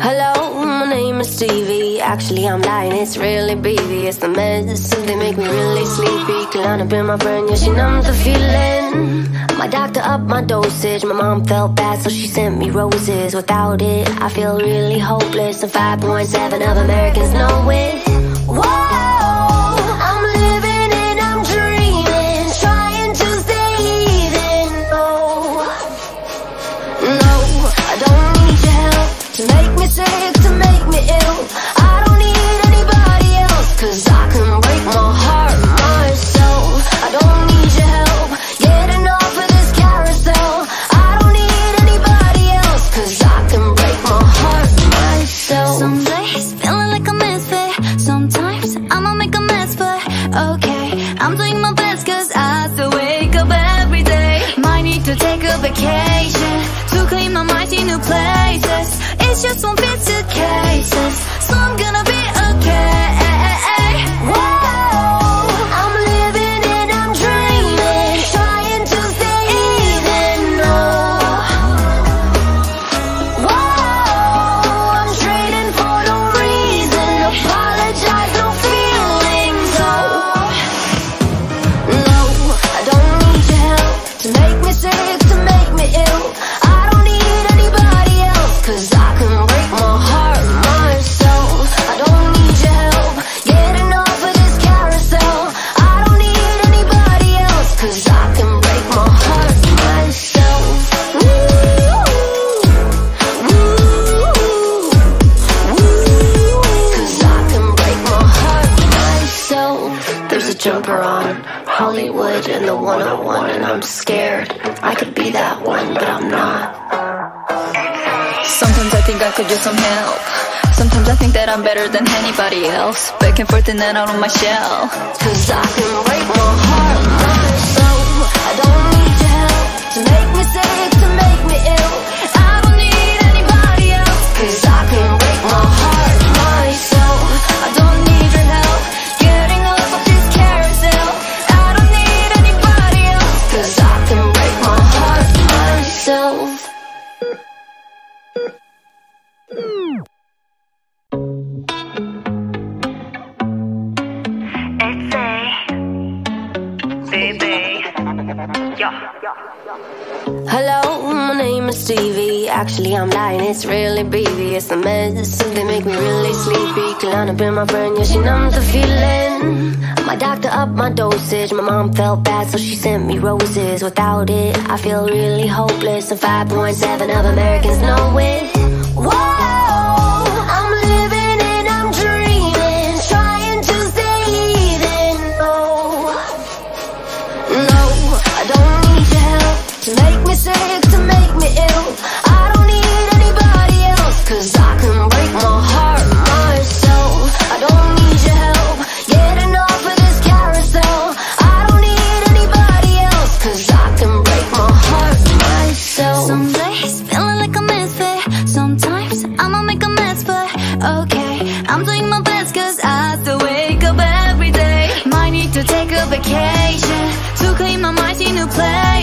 Hello, my name is Bebe. Actually, I'm lying, it's really BB. It's the medicine, they make me really sleepy. Clown up in my brain, yeah, she numbs the feeling. My doctor upped my dosage. My mom felt bad, so she sent me roses. Without it, I feel really hopeless. And 5.7 of Americans know it. It's just one bit two cases. So I'm gonna be jumper on, Hollywood and the 101, and I'm scared. I could be that one, but I'm not. Sometimes I think I could use some help. Sometimes I think that I'm better than anybody else. Back and forth and then out of my shell. Cause I can break my heart, so I don't need your help to make me TV. Actually, I'm lying, it's really BB. It's the meds, they make me really sleepy. Clown up in my brain, yeah, she numbs the feeling. My doctor upped my dosage. My mom felt bad, so she sent me roses. Without it, I feel really hopeless. And 5.7 of Americans know it. to play.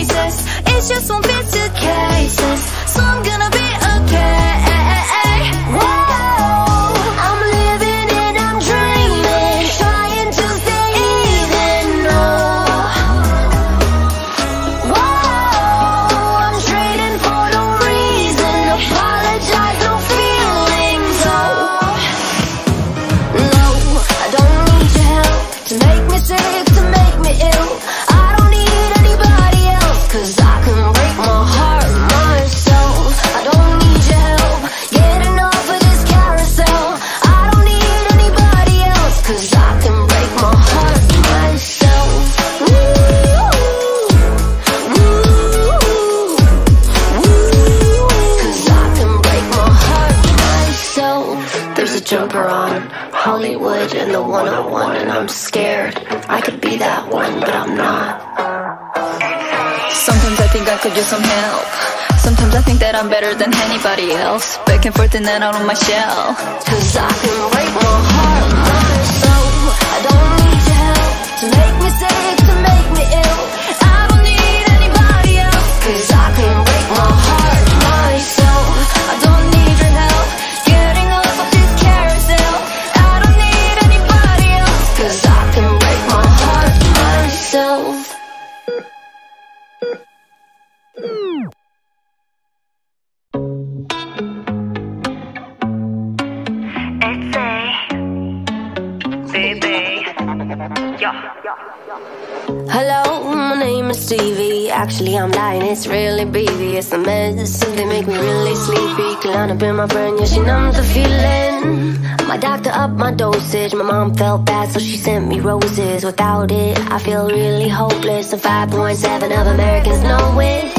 better than anybody else. Back and forth and then out of my shell. Cause I can break my heart, love so I don't need your help to make me say Actually, I'm lying, it's really baby. It's the medicine, they make me really sleepy. Clown up in my brain, yeah, she numbs the feeling. My doctor upped my dosage, my mom felt bad, so she sent me roses. Without it, I feel really hopeless. And 5.7 of Americans know it.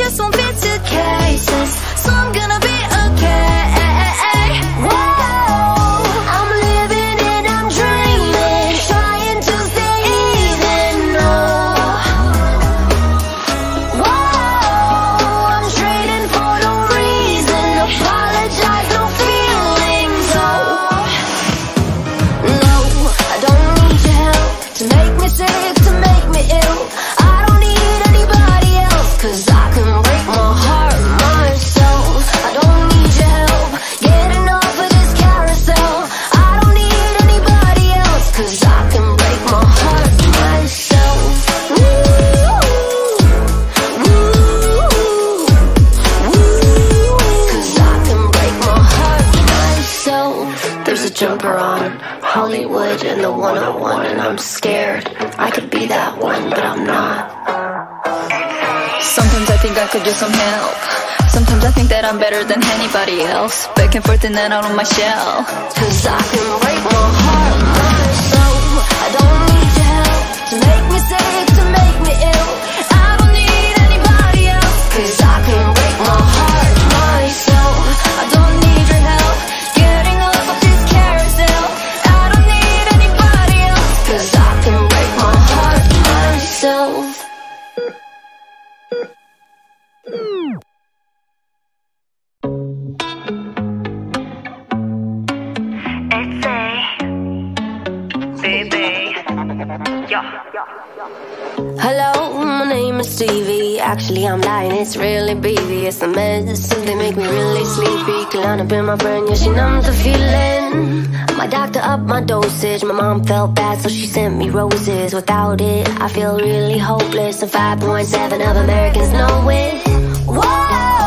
just won't be together. could use some help. Sometimes I think that I'm better than anybody else. Back and forth and then out of my shell. Cause I can break my heart So. I don't need help make me really sleepy. Clown up in my brain, yeah, she numbs the feeling. My doctor upped my dosage. My mom felt bad, so she sent me roses. Without it, I feel really hopeless. And 5.7 of Americans know it. Whoa!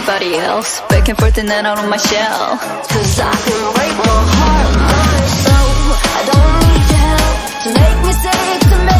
anybody else. Back and forth and then out of my shell. Cause I can break my heart myself I don't need your help To make mistakes, to make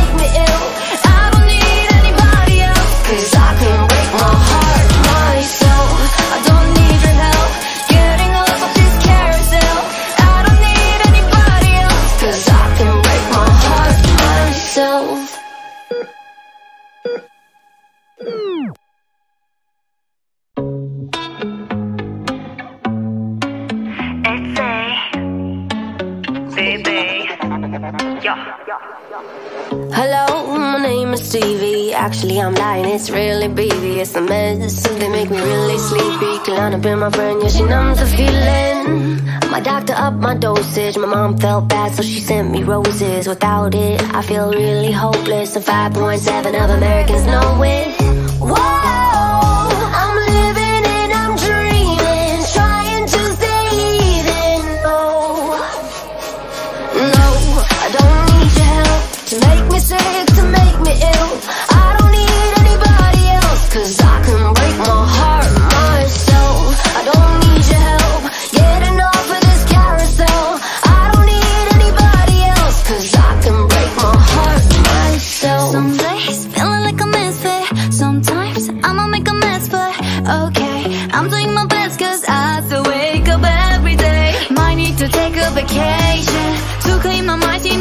actually I'm lying, it's really baby It's a mess, so they make me really sleepy. Clown up in my brain, yeah, she numbs the feeling. My doctor upped my dosage, my mom felt bad So she sent me roses, without it I feel really hopeless. And 5.7 of Americans know it.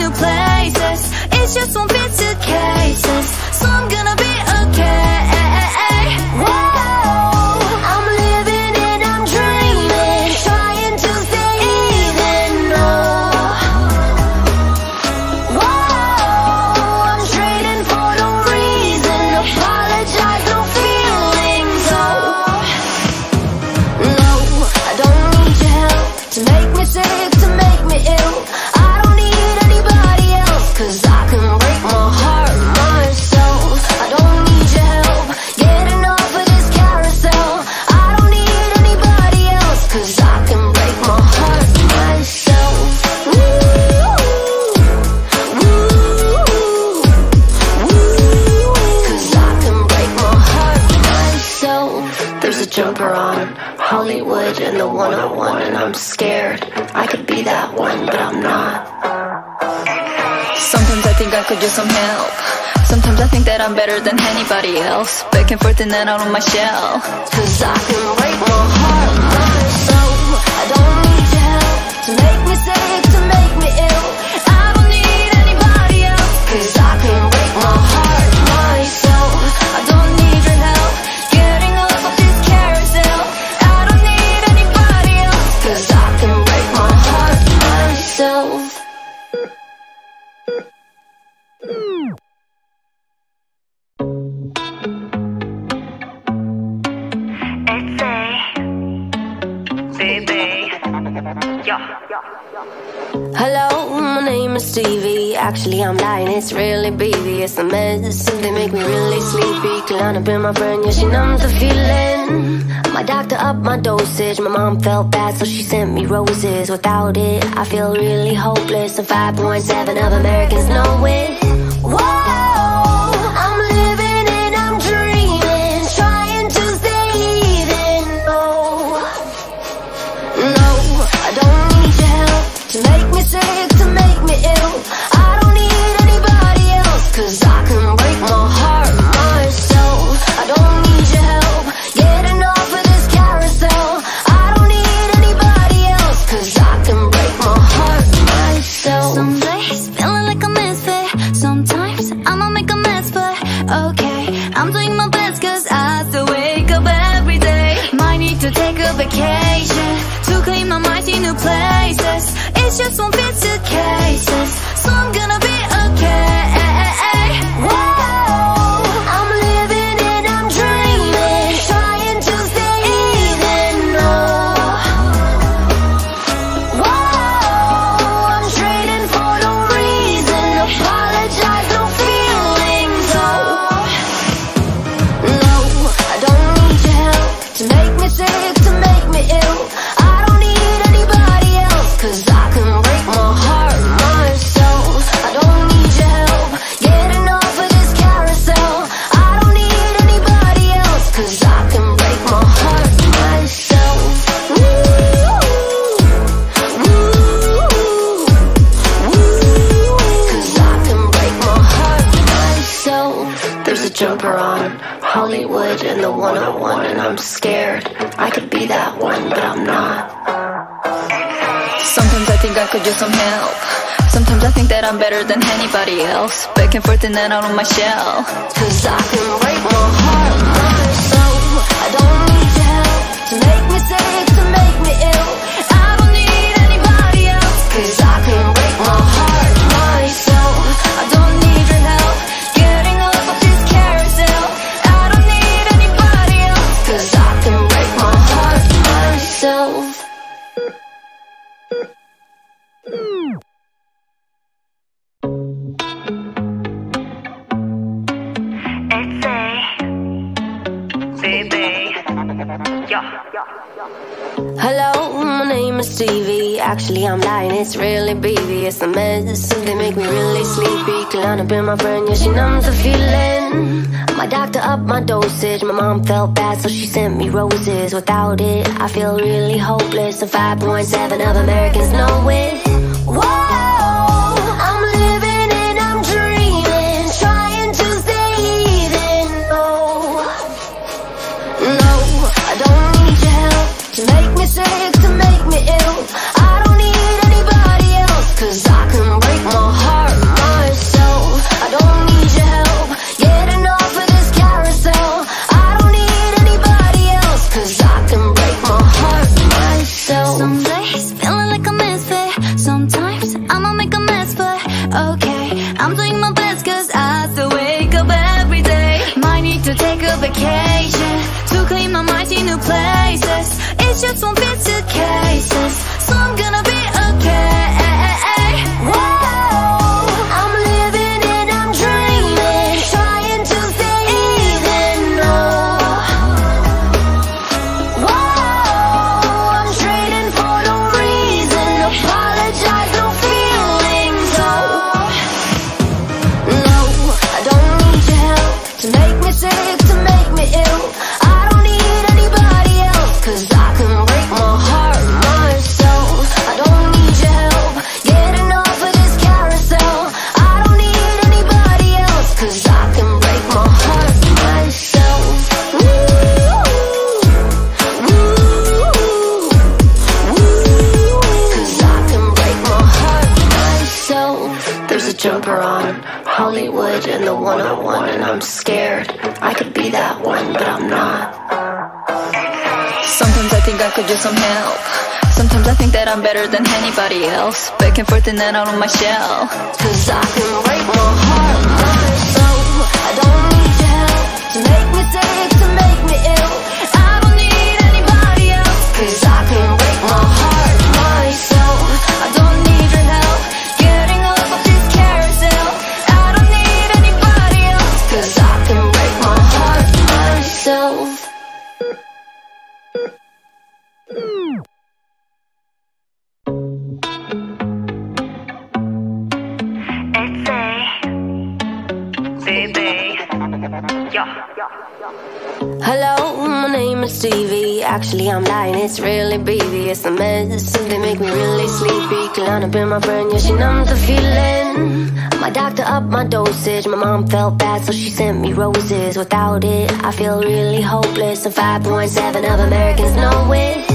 new places. It just won't be better than anybody else. Back and forth and then out of my shell. Cause I can break my heart. baby. Yeah. Hello, my name is Bebe. Actually, I'm lying, it's really BB. It's a mess. they make me really sleepy. Clown up in my friend, yeah, she numbs the feeling. My doctor upped my dosage. My mom felt bad, so she sent me roses. Without it, I feel really hopeless. And 5.7 of Americans know it. Hollywood and the 101, and I'm scared. I could be that one, but I'm not. Sometimes I think I could use some help. Sometimes I think that I'm better than anybody else. Back and forth and then out of my shell. Cause I can break my heart, so I don't need help to make me say. TV. Actually, I'm lying, it's really baby. It's a mess. They make me really sleepy. Clown up in my friend. yeah, she numbs the feeling. My doctor upped my dosage. My mom felt bad, so she sent me roses. Without it, I feel really hopeless. And 5.7 of Americans know it. Whoa! anybody else. Back and forth and then out on my shell. Cause I can break my heart my soul. I don't need your help to make me take really baby, it's a mess. They make me really sleepy. Clown up in my brain, yeah, she numbs the feeling. My doctor upped my dosage. My mom felt bad, so she sent me roses. Without it, I feel really hopeless. And 5.7 of Americans know it.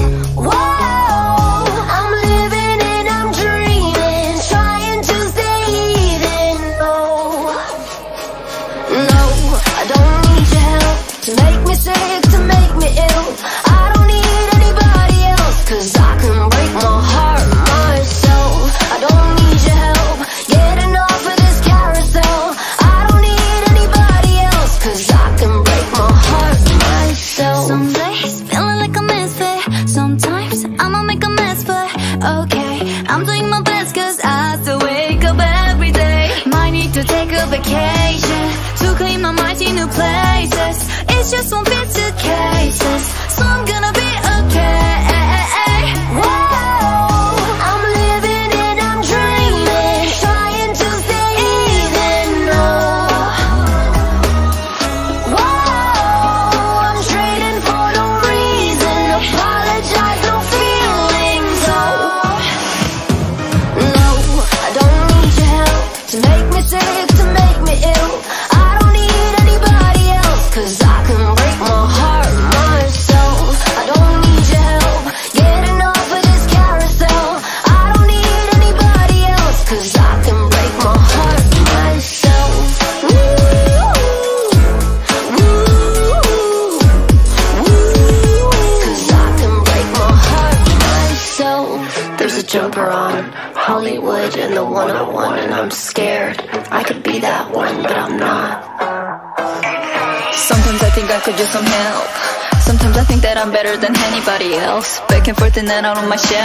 and then all of my shell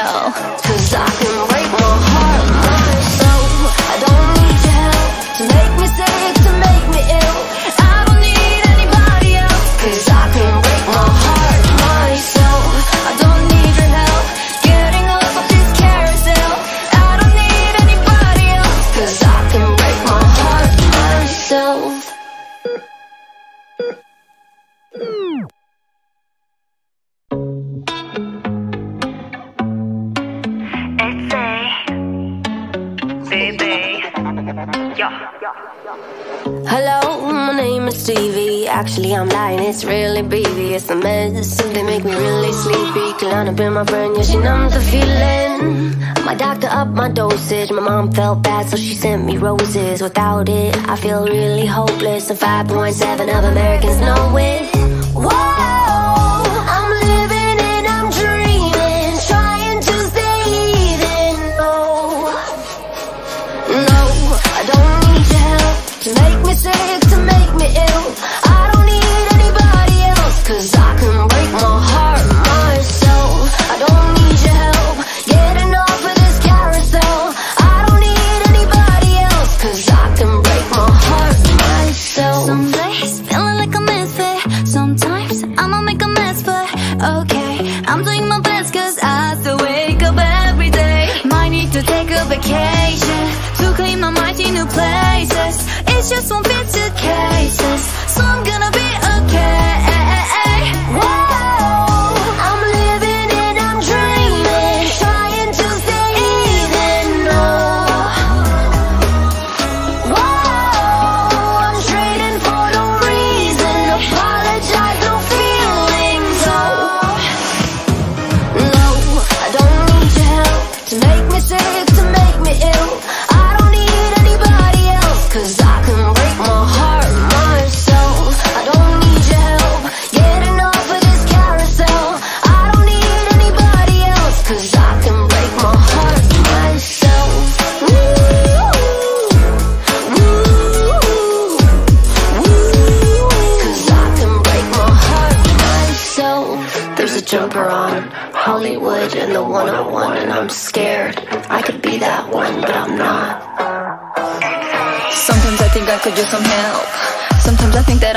Actually, I'm lying, it's really baby, it's a mess They make me really sleepy, killing up in my brain Yeah, she numbs the feeling. My doctor upped my dosage. My mom felt bad, so she sent me roses. Without it, I feel really hopeless. And 5.7 of Americans know it.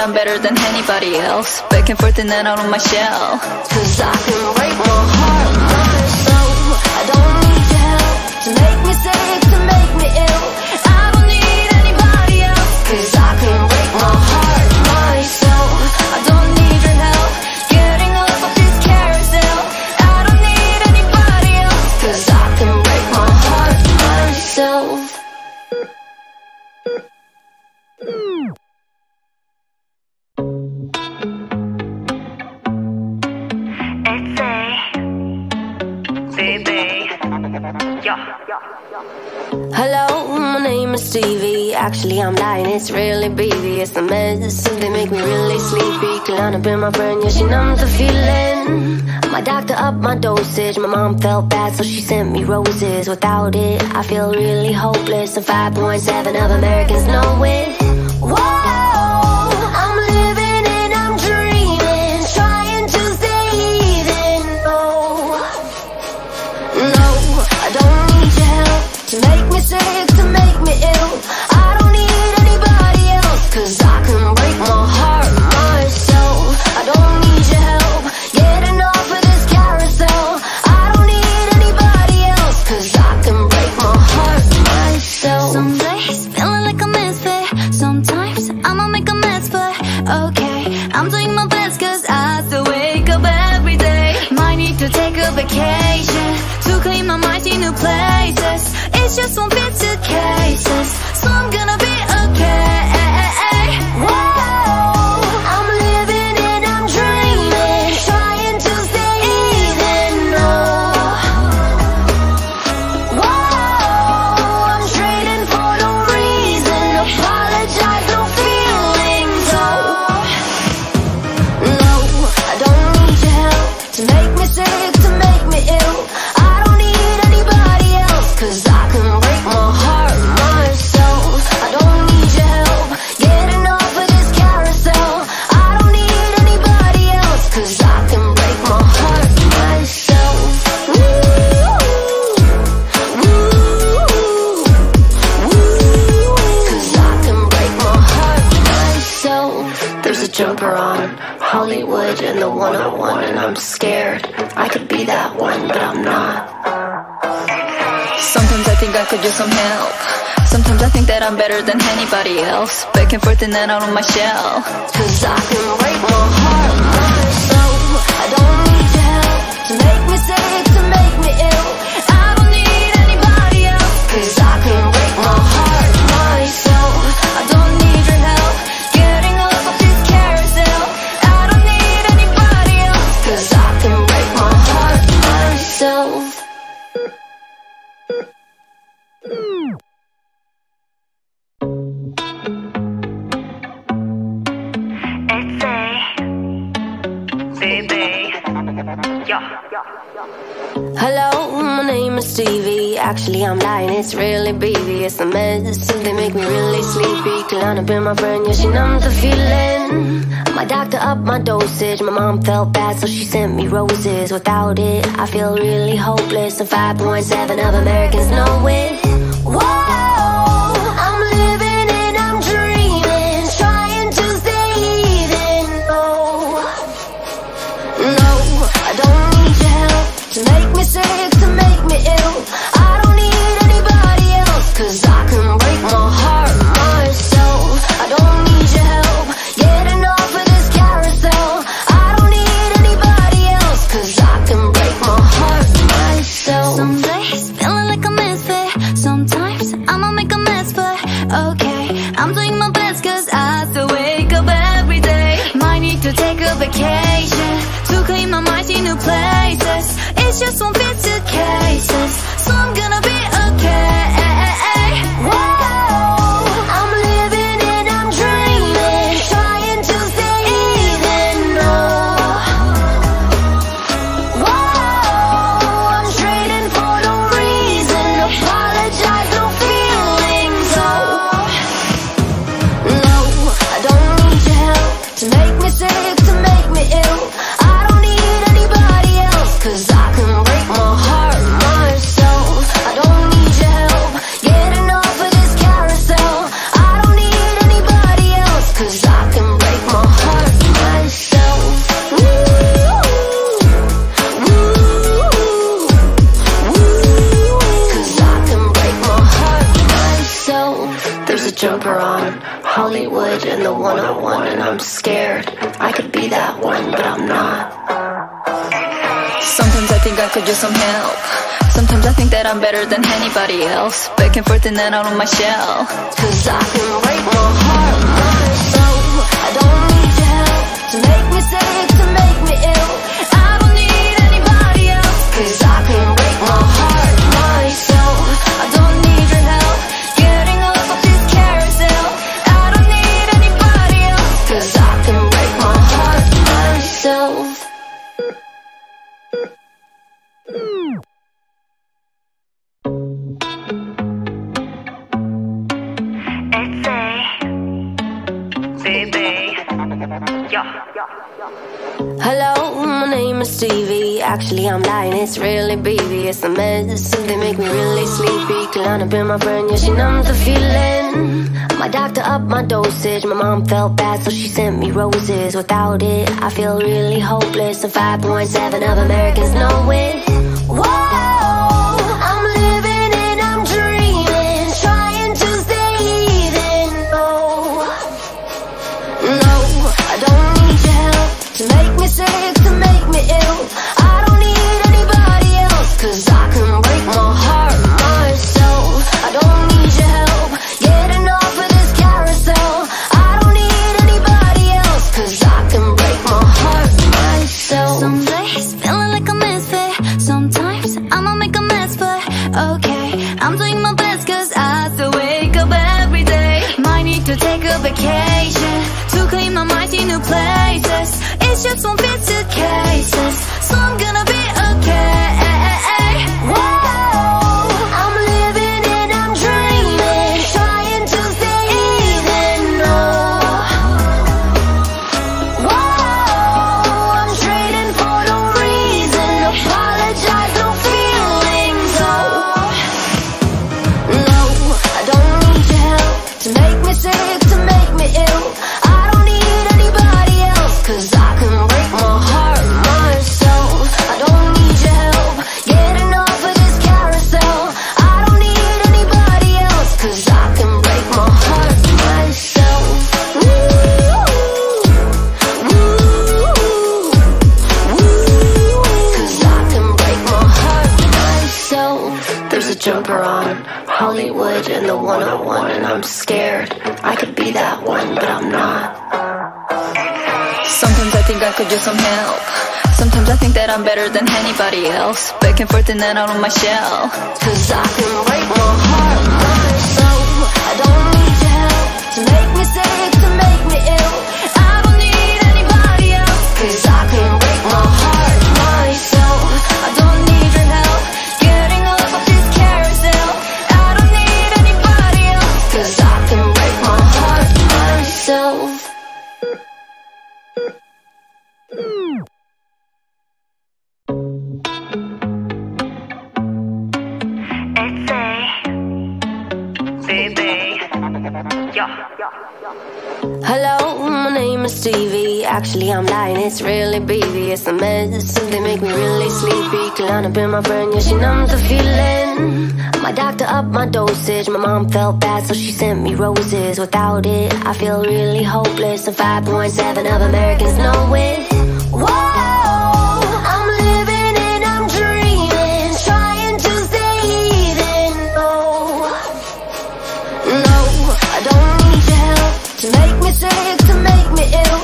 I'm better than anybody else. Back and forth and then out of my shell. Cause I can break my heart, so I don't need your help To make me sick, to make me ill. Actually, I'm lying, it's really busy. It's a mess so they make me really sleepy. Clown up in my brain, yeah, she numbs the feeling. My doctor upped my dosage. My mom felt bad, so she sent me roses. Without it, I feel really hopeless. And 5.7 of Americans know it. It's just won't be two cases, so I'm gonna better than anybody else. Back and forth and then out of my shell. Cause I can break my heart myself I don't need help. To make name TV. Actually, I'm lying, it's really BB. It's the medicine, they make me really sleepy. Clown in my brain, yeah, she numbs the feeling. My doctor upped my dosage. My mom felt bad, so she sent me roses. Without it, I feel really hopeless. And 5.7 of Americans know it. think I could use some help. Sometimes I think that I'm better than anybody else. Back and forth and then out of my shell. Cause I can break my heart, but so I don't need your help to make me say Actually, I'm lying, it's really baby, it's a mess. They make me really sleepy. Clown up in my brain, yeah, she numbs the feeling. My doctor upped my dosage. My mom felt bad, so she sent me roses. Without it, I feel really hopeless. And 5.7 of Americans know it. Whoa! places. It's just one and forth and then out of my shell. Cause I can break my heart Been my friend, yeah, she numbs the feeling. My doctor upped my dosage, my mom felt bad, so she sent me roses. Without it, I feel really hopeless, and 5.7 of Americans know it. Whoa! I'm living and I'm dreaming, trying to stay even. No, no, I don't need your help to make me sick, to make me ill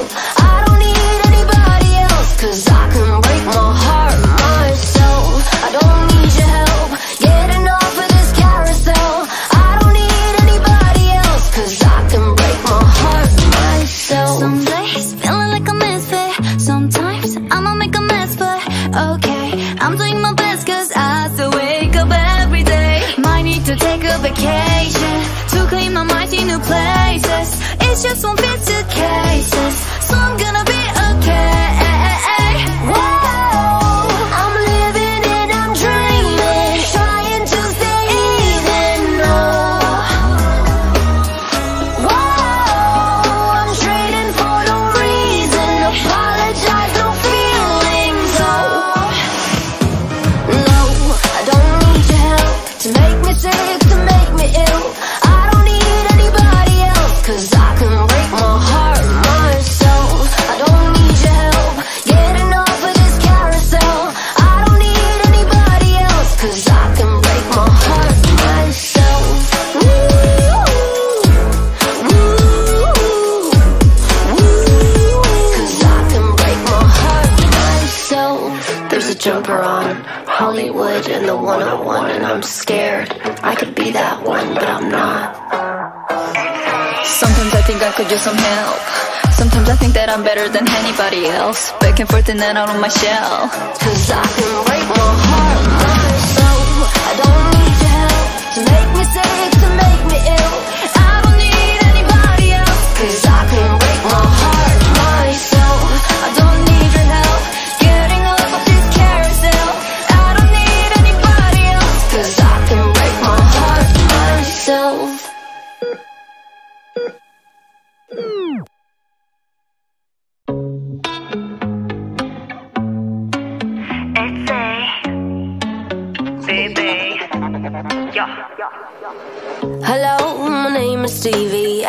else Back and forth and then out of my shell. Cause I can break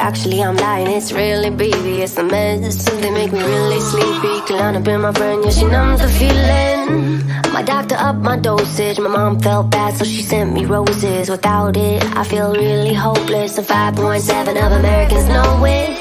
actually I'm lying, it's really baby It's a mess. they make me really sleepy. Klonopin my brain, yeah, she numbs the feeling. My doctor upped my dosage, my mom felt bad So she sent me roses, without it I feel really hopeless. And 5.7 of Americans know it.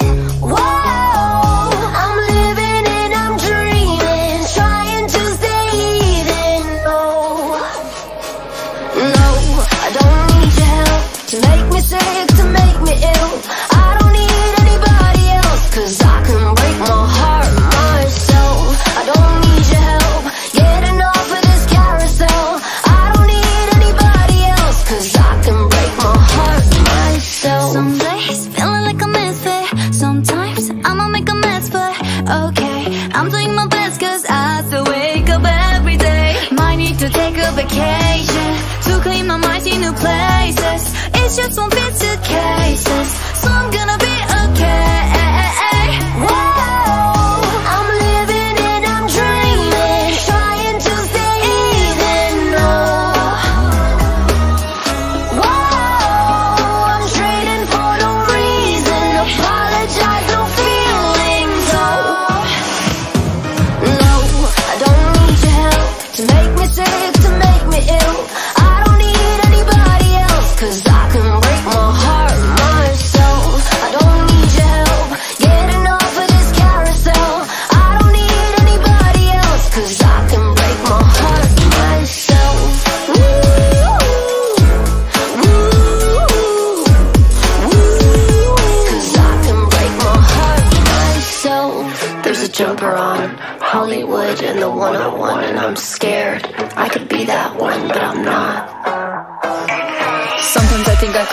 Patients sont.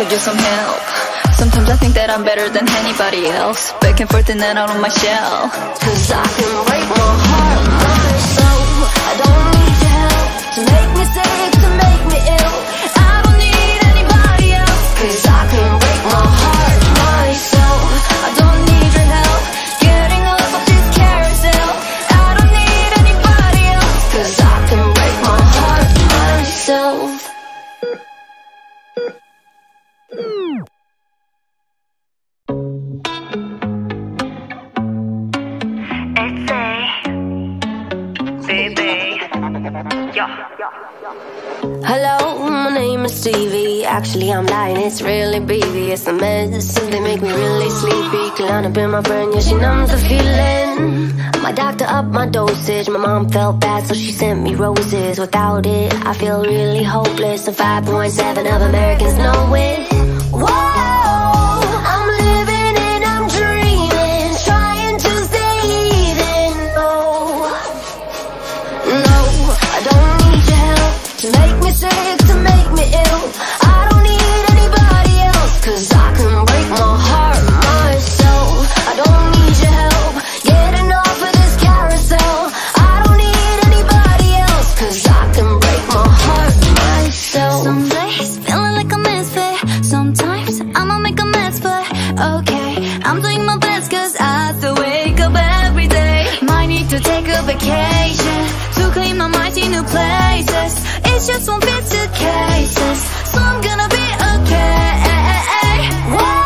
could use some help Sometimes I think that I'm better than anybody else Back and forth and then out of my shell Cause I can break my heart, my soul. I don't need your help TV. Actually, I'm lying, it's really baby. It's the medicine, they make me really sleepy. Klonopin, my brain, yeah, she numbs the feeling. My doctor upped my dosage. My mom felt bad, so she sent me roses. Without it, I feel really hopeless. And 5.7 of Americans know it. to take a vacation To clean my mind to new places. It just won't fit two cases. So I'm gonna be okay. Whoa.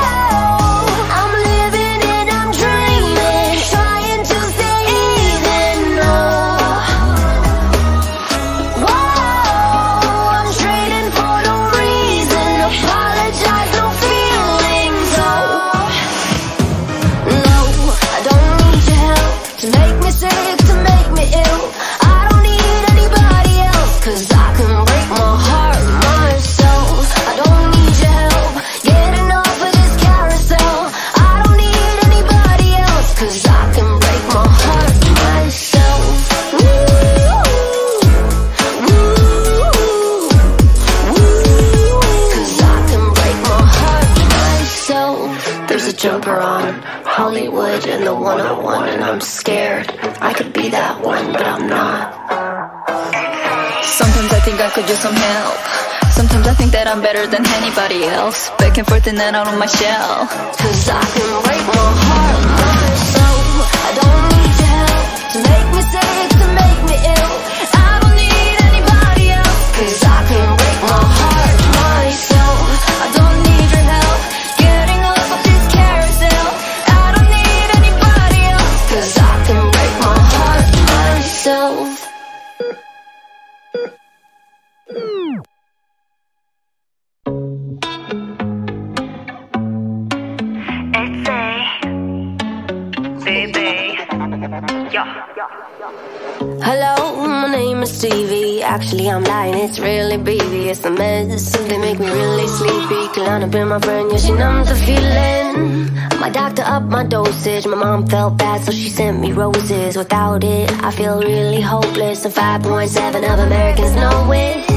I'm better than anybody else. Back and forth and then out of my shell. Cause I can break my heart myself I don't need help to make Actually, I'm lying, it's really baby. It's a mess. they make me really sleepy. Klonopin my brain, yeah, she numbs the feeling. My doctor upped my dosage. My mom felt bad, so she sent me roses. Without it, I feel really hopeless. And 5.7 of Americans know it.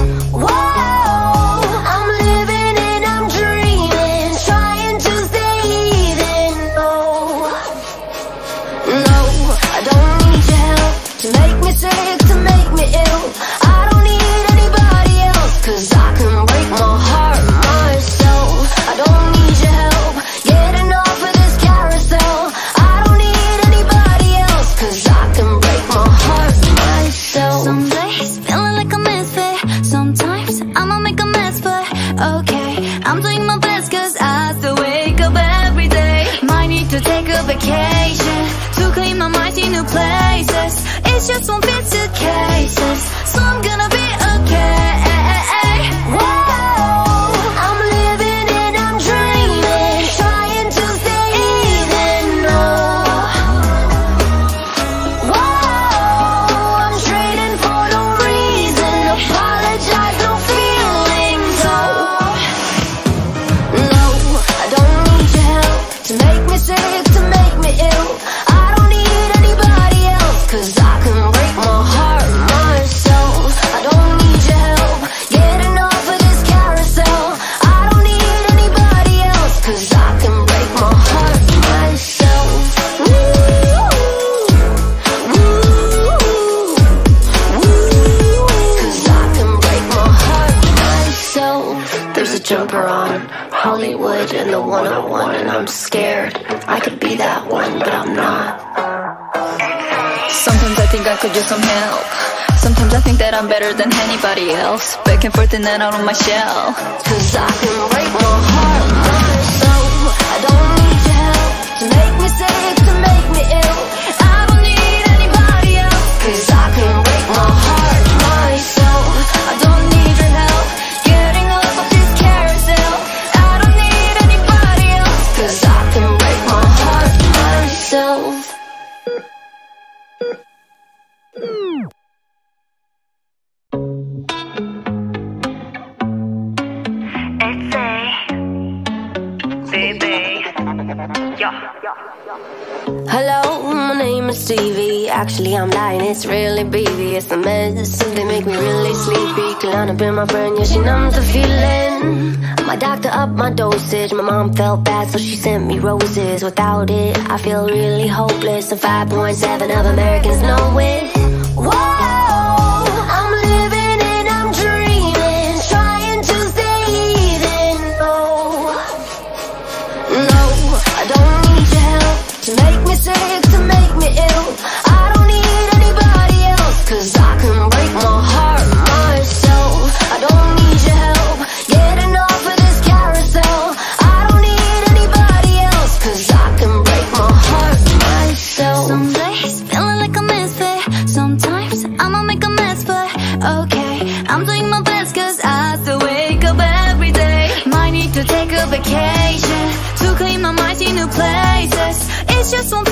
just one. could use some help. Sometimes I think that I'm better than anybody else. Back and forth and then out of my shell. Cause I can break my heart So I don't need your help to make me sick. TV. Actually, I'm lying, it's really Bebe. It's a mess. they make me really sleepy. Klonopin my brain, yeah, she numbs the feeling. My doctor upped my dosage. My mom felt bad, so she sent me roses. Without it, I feel really hopeless. And 5.7 of Americans know it. Whoa! existe a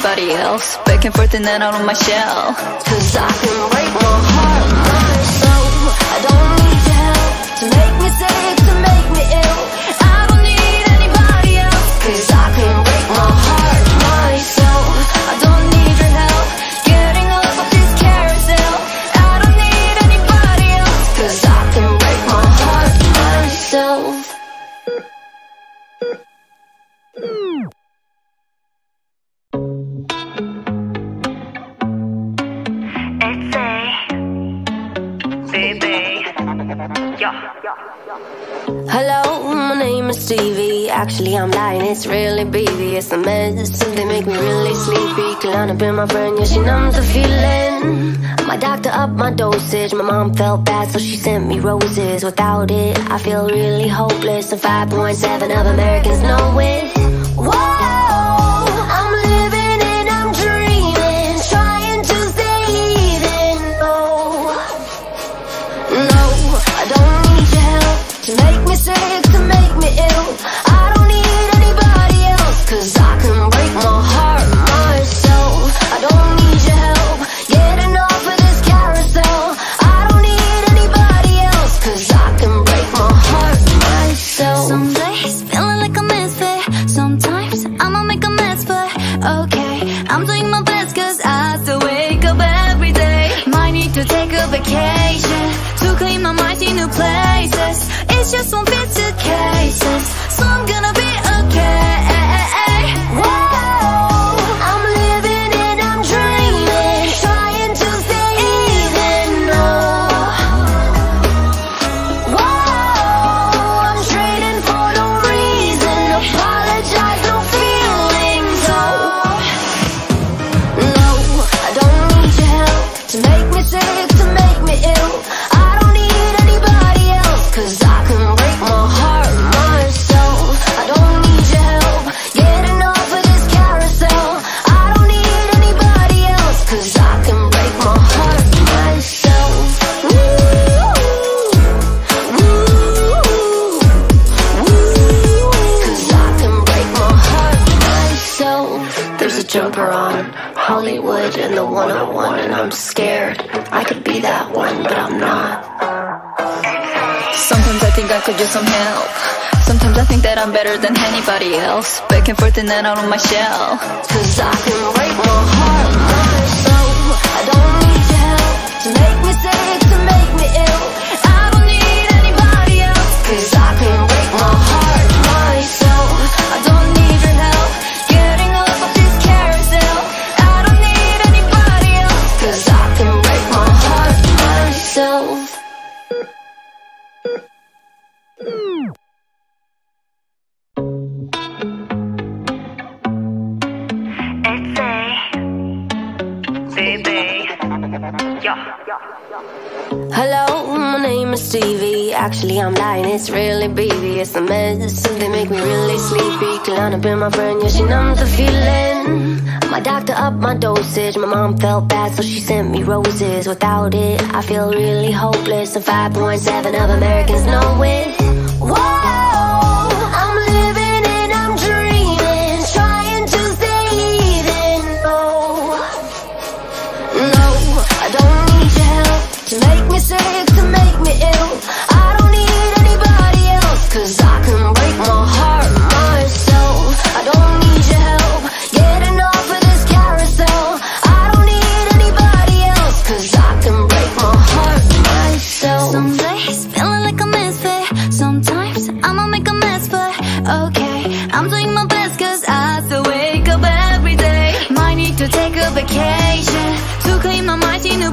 anybody else Back and forth and then out of my shell Cause I can break my heart, myself. trying to be my friend, yeah, she numbs the feeling. My doctor upped my dosage, my mom felt bad, so she sent me roses. Without it, I feel really hopeless, and 5.7 of Americans know it. And that out of my shell Hello, my name is Stevie. Actually, I'm lying, it's really Bebe. It's the medicine, they make me really sleepy. Klonopin, my friend, yeah, she numbs the feeling. My doctor upped my dosage. My mom felt bad, so she sent me roses. Without it, I feel really hopeless. And 5.7 of Americans know it.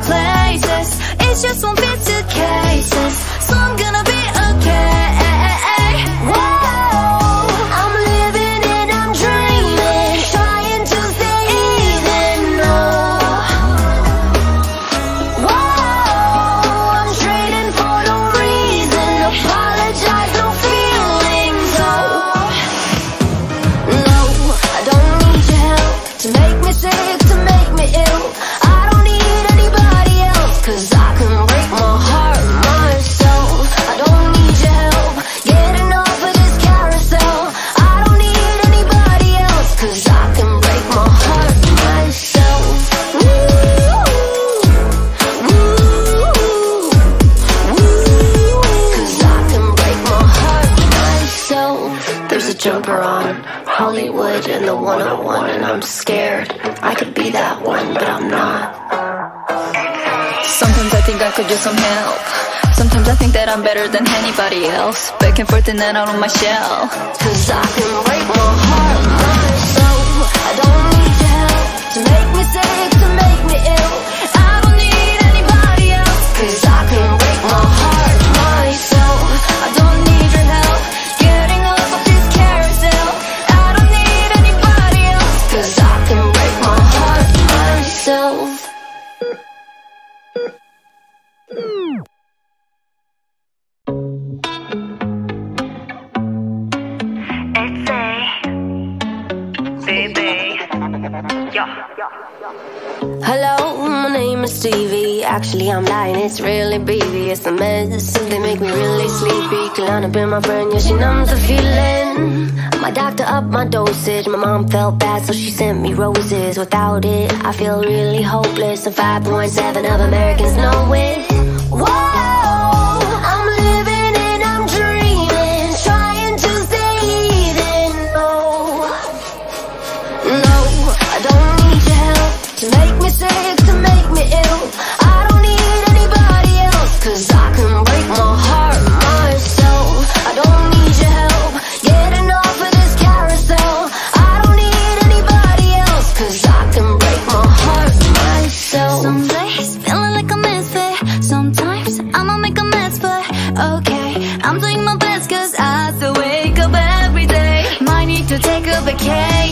Places. It's just one fit jumper on Hollywood and the 101, and I'm scared. I could be that one, but I'm not. Sometimes I think I could use some help. Sometimes I think that I'm better than anybody else. Back and forth and then out of my shell. Cause I can break my heart myself. I don't need help to make me sick, Hello, my name is Stevie. Actually, I'm lying, it's really Bebe. It's the medicine, they make me really sleepy. Klonopin, my friend, yeah, she numbs the feeling. My doctor upped my dosage. My mom felt bad, so she sent me roses. Without it, I feel really hopeless. And 5.7 of Americans know it. Whoa,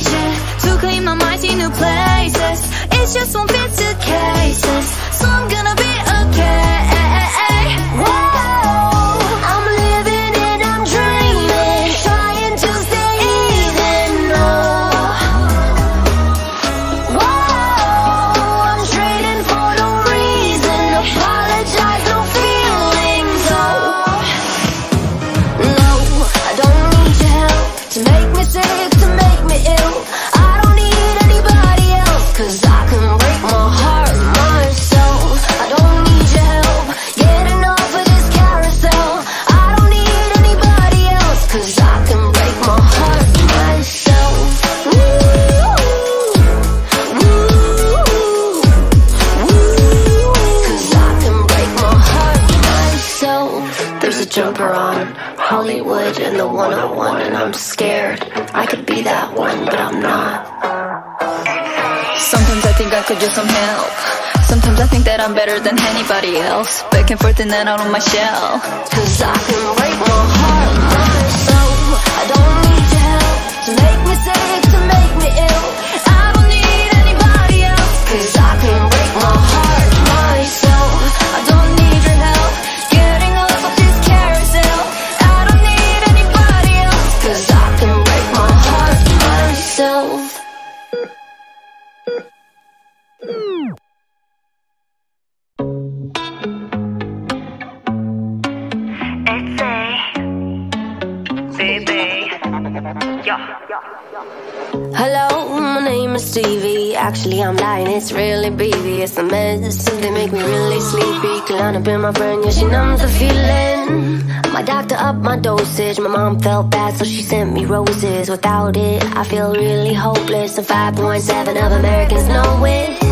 vacation to clean my mind see new places. It's just one fit suitcases, so I'm gonna be okay. Whoa, 101, and I'm scared. I could be that one, but I'm not. Sometimes I think I could use some help. Sometimes I think that I'm better than anybody else. Back and forth and then out of my shell. Cause I can break my heart myself. I don't Hello, my name is Stevie. Actually, I'm lying, it's really Bebe. It's a mess. they make me really sleepy. Klonopin my brain, yeah, she numbs the feeling. My doctor upped my dosage. My mom felt bad, so she sent me roses. Without it, I feel really hopeless. And 5.7 of Americans know it.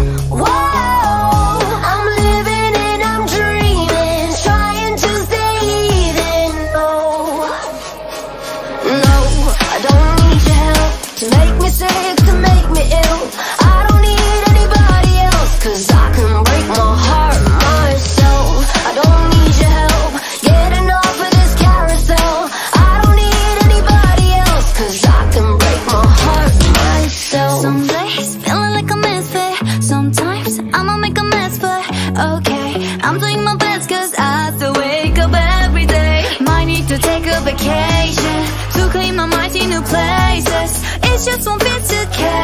just won't be together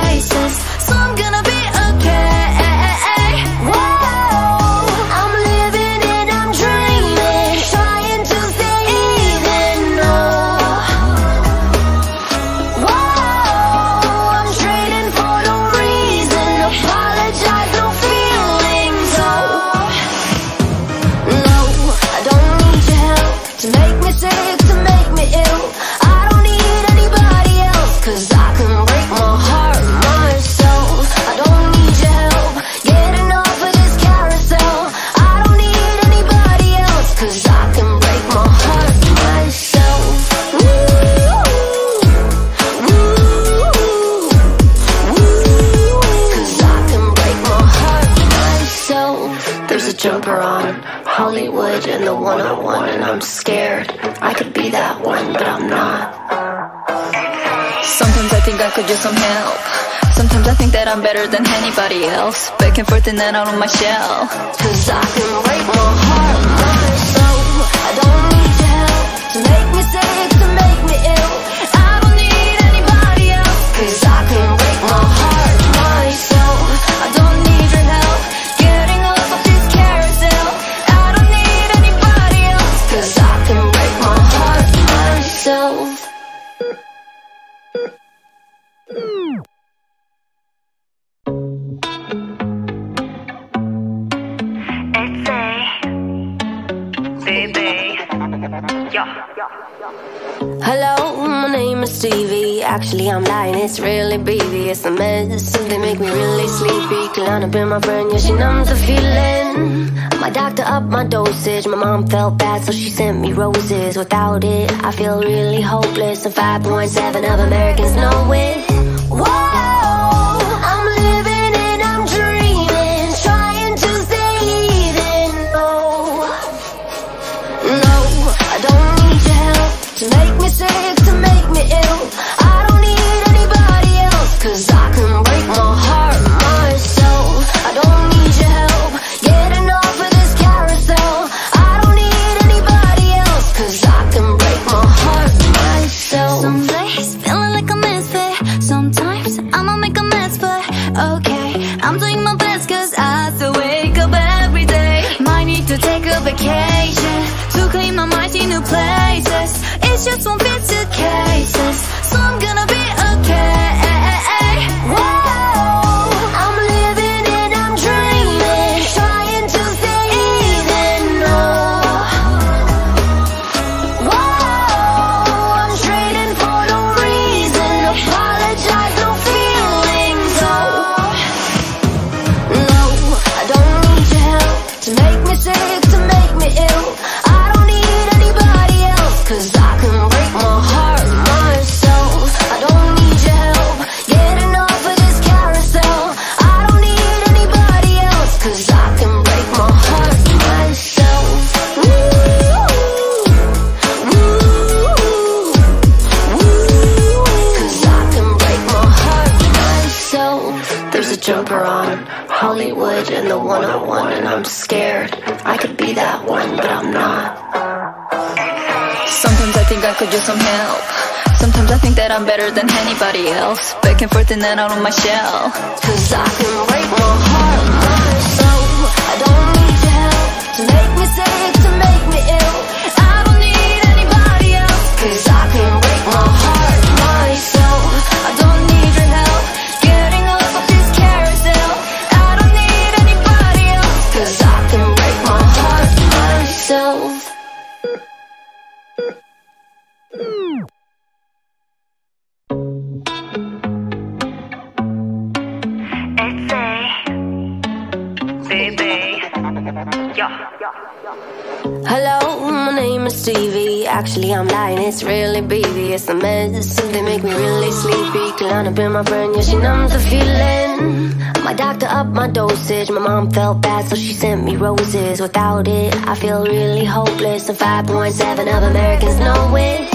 could use some help. Sometimes I think that I'm better than anybody else. Back and forth and then out of my shell. Cause I can wait trying to be my friend, yeah, she numbs the feeling. My doctor upped my dosage, my mom felt bad, so she sent me roses. Without it, I feel really hopeless, and 5.7 of Americans know it. Say. I'm better than anybody else Back and forth and then out of my shell Cause I can break my heart, my soul. I don't need your help To make me say, to make Actually, I'm lying, it's really baby. It's the medicine, they make me really sleepy. Klonopin my brain, yeah, she numbs the feeling. My doctor upped my dosage. My mom felt bad, so she sent me roses. Without it, I feel really hopeless. And 5.7 of Americans know it.